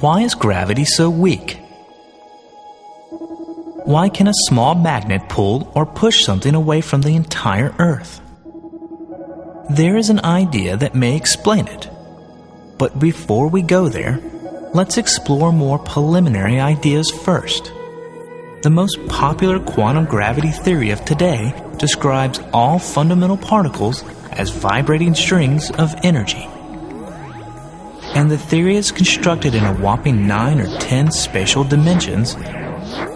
Why is gravity so weak? Why can a small magnet pull or push something away from the entire Earth? There is an idea that may explain it. But before we go there, let's explore more preliminary ideas first. The most popular quantum gravity theory of today describes all fundamental particles as vibrating strings of energy. And the theory is constructed in a whopping 9 or 10 spatial dimensions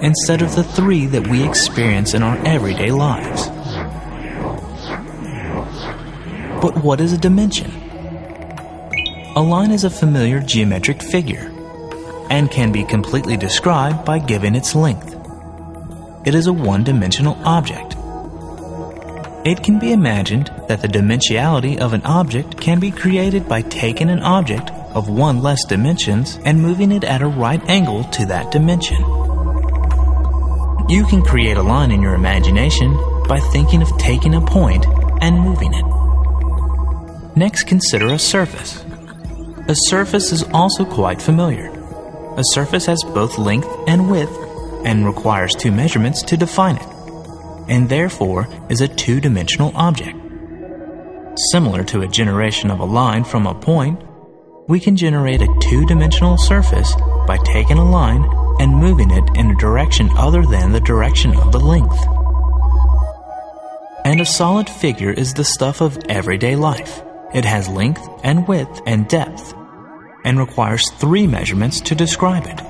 instead of the three that we experience in our everyday lives. But what is a dimension? A line is a familiar geometric figure and can be completely described by giving its length. It is a one dimensional object. It can be imagined that the dimensionality of an object can be created by taking an object of one less dimensions and moving it at a right angle to that dimension. You can create a line in your imagination by thinking of taking a point and moving it. Next, consider a surface. A surface is also quite familiar. A surface has both length and width and requires two measurements to define it, and therefore is a two dimensional object. Similar to a generation of a line from a point, we can generate a two dimensional surface by taking a line and moving it in a direction other than the direction of the length. And a solid figure is the stuff of everyday life. It has length and width and depth, and requires three measurements to describe it,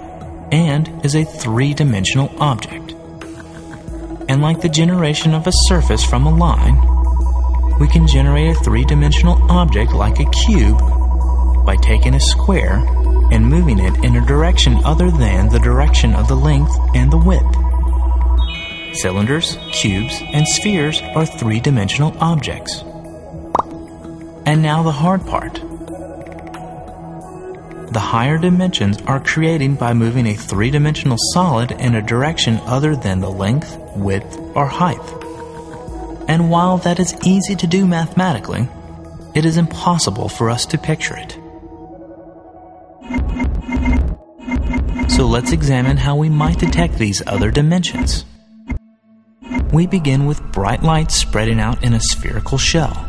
and is a three dimensional object. And like the generation of a surface from a line, we can generate a three dimensional object like a cube by taking a square and moving it in a direction other than the direction of the length and the width. Cylinders, cubes, and spheres are three dimensional objects. And now the hard part. The higher dimensions are created by moving a three dimensional solid in a direction other than the length, width, or height. And while that is easy to do mathematically, it is impossible for us to picture it. So let's examine how we might detect these other dimensions. We begin with bright light spreading out in a spherical shell.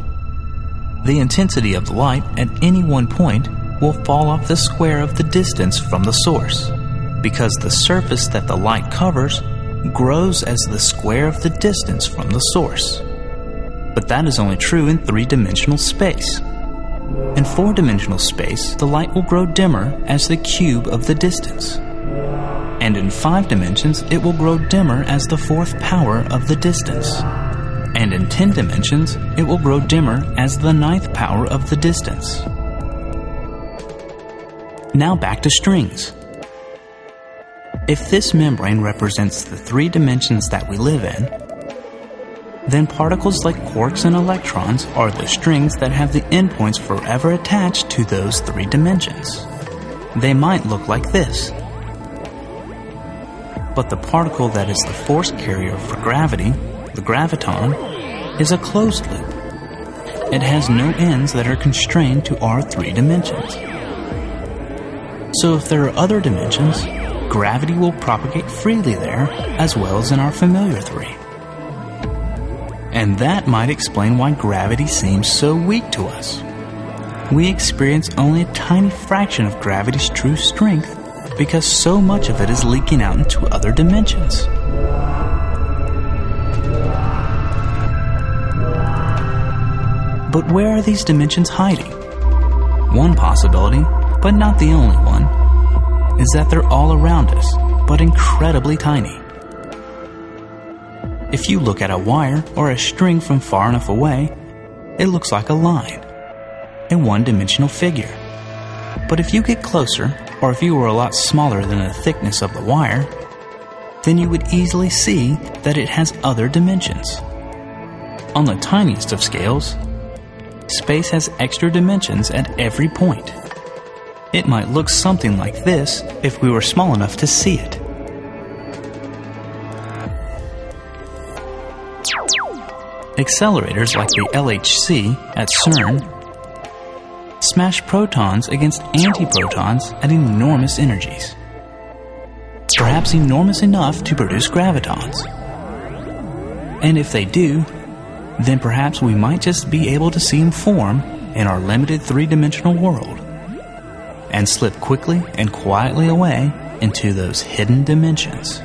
The intensity of the light at any one point will fall off the square of the distance from the source, because the surface that the light covers grows as the square of the distance from the source. But that is only true in three dimensional space. In four dimensional space, the light will grow dimmer as the cube of the distance. And in five dimensions, it will grow dimmer as the fourth power of the distance. And in ten dimensions, it will grow dimmer as the ninth power of the distance. Now back to strings. If this membrane represents the three dimensions that we live in, then particles like quarks and electrons are the strings that have the endpoints forever attached to those three dimensions. They might look like this. But the particle that is the force carrier for gravity, the graviton, is a closed loop. It has no ends that are constrained to our three dimensions. So if there are other dimensions, gravity will propagate freely there as well as in our familiar three. And that might explain why gravity seems so weak to us. We experience only a tiny fraction of gravity's true strength because so much of it is leaking out into other dimensions. But where are these dimensions hiding? One possibility, but not the only one, is that they're all around us, but incredibly tiny. If you look at a wire or a string from far enough away, it looks like a line, a one dimensional figure. But if you get closer, or if you were a lot smaller than the thickness of the wire, then you would easily see that it has other dimensions. On the tiniest of scales, space has extra dimensions at every point. It might look something like this if we were small enough to see it. Accelerators like the LHC at CERN smash protons against antiprotons at enormous energies. Perhaps enormous enough to produce gravitons. And if they do, then perhaps we might just be able to see them form in our limited three dimensional world and slip quickly and quietly away into those hidden dimensions.